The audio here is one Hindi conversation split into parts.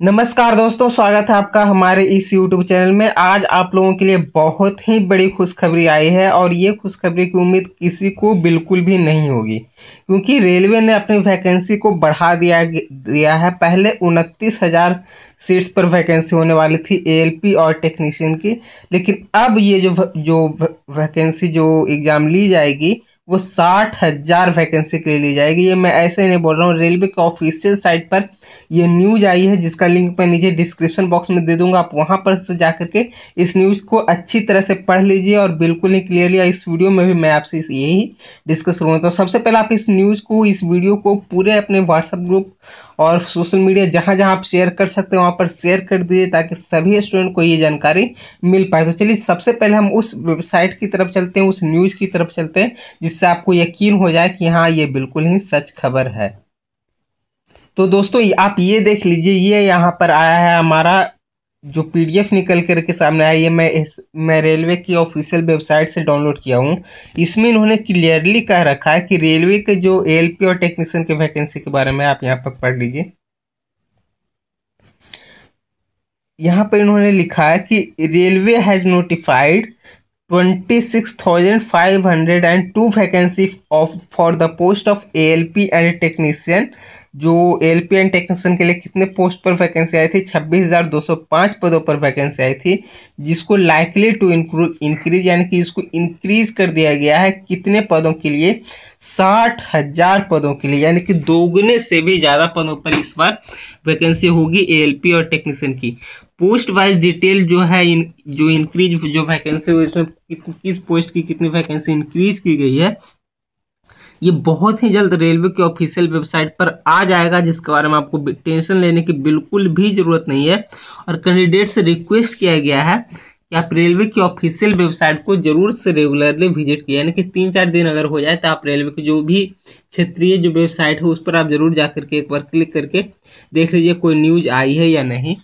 नमस्कार दोस्तों, स्वागत है आपका हमारे इस YouTube चैनल में। आज आप लोगों के लिए बहुत ही बड़ी खुशखबरी आई है और ये खुशखबरी की उम्मीद किसी को बिल्कुल भी नहीं होगी, क्योंकि रेलवे ने अपनी वैकेंसी को बढ़ा दिया दिया है। पहले उनतीस हज़ार सीट्स पर वैकेंसी होने वाली थी एएलपी और टेक्नीशियन की, लेकिन अब ये जो जो वैकेंसी, जो एग्ज़ाम ली जाएगी वो साठ हज़ार वैकेंसी के लिए ली जाएगी। ये मैं ऐसे नहीं बोल रहा हूँ, रेलवे के ऑफिशियल साइट पर ये न्यूज़ आई है, जिसका लिंक मैं नीचे डिस्क्रिप्शन बॉक्स में दे दूँगा। आप वहाँ पर से जा करके इस न्यूज़ को अच्छी तरह से पढ़ लीजिए और बिल्कुल ही क्लियरली इस वीडियो में भी मैं आपसे यही डिस्कस करूँगा। तो सबसे पहले आप इस न्यूज़ को, इस वीडियो को पूरे अपने व्हाट्सएप ग्रुप और सोशल मीडिया जहाँ जहाँ आप शेयर कर सकते हैं, वहाँ पर शेयर कर दीजिए, ताकि सभी स्टूडेंट को ये जानकारी मिल पाए। तो चलिए, सबसे पहले हम उस वेबसाइट की तरफ़ चलते हैं, उस न्यूज़ की तरफ़ चलते हैं जिससे आपको यकीन हो जाए कि हाँ ये बिल्कुल ही सच खबर है। तो दोस्तों आप ये देख लीजिए, ये यहाँ पर आया है हमारा जो पीडीएफ निकल कर के सामने आया, ये मैं इस, मैं रेलवे की ऑफिशियल वेबसाइट से डाउनलोड किया हूँ। इसमें इन्होंने क्लियरली कह रखा है कि रेलवे के जो एलपी और टेक्नीशियन के वैकेंसी के बारे में आप यहाँ पर पढ़ लीजिए। यहाँ पर इन्होंने लिखा है कि railway has notified twenty six thousand five hundred and two vacancy of for the post of A L P and technician जो A L P and technician के लिए कितने पोस्ट पर वैकेंसी आई थी? छब्बीस हज़ार दो सौ पाँच पदों पर वैकेंसी आई थी, जिसको लाइकली टू इंक्रीज यानी कि इसको इंक्रीज कर दिया गया है कितने पदों के लिए? साठ हज़ार पदों के लिए, यानी कि दोगुने से भी ज़्यादा पदों पर इस बार वैकेंसी होगी एएलपी और टेक्नीशियन की। पोस्ट वाइज डिटेल जो है इन जो इंक्रीज जो वैकेंसी हुई, इसमें किस किस पोस्ट की कितनी वैकेंसी इंक्रीज की गई है, ये बहुत ही जल्द रेलवे की ऑफिशियल वेबसाइट पर आ जाएगा, जिसके बारे में आपको टेंशन लेने की बिल्कुल भी ज़रूरत नहीं है। और कैंडिडेट से रिक्वेस्ट किया गया है कि आप रेलवे की ऑफिशियल वेबसाइट को ज़रूर से रेगुलरली विज़िट किया यानी कि तीन चार दिन अगर हो जाए तो आप रेलवे की जो भी क्षेत्रीय जो वेबसाइट है, उस पर आप ज़रूर जा करके एक बार क्लिक करके देख लीजिए, कोई न्यूज़ आई है या नहीं।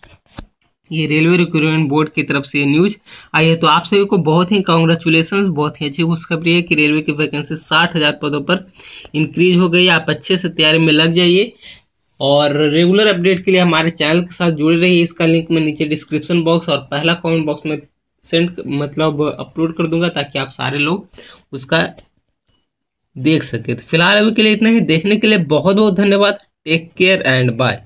ये रेलवे रिक्रूटमेंट बोर्ड की तरफ़ से ये न्यूज़ आई है। तो आप सभी को बहुत ही कॉन्ग्रेचुलेसन बहुत ही अच्छी खुशखबरी है कि रेलवे की वैकेंसी साठ हज़ार पदों पर इंक्रीज हो गई आप अच्छे से तैयारी में लग जाइए। और रेगुलर अपडेट के लिए हमारे चैनल के साथ जुड़े रहिए। इसका लिंक मैं नीचे डिस्क्रिप्शन बॉक्स और पहला कमेंट बॉक्स में सेंड मतलब अपलोड कर दूँगा ताकि आप सारे लोग उसका देख सके। तो फ़िलहाल अभी के लिए इतना ही। देखने के लिए बहुत बहुत धन्यवाद। Take care and bye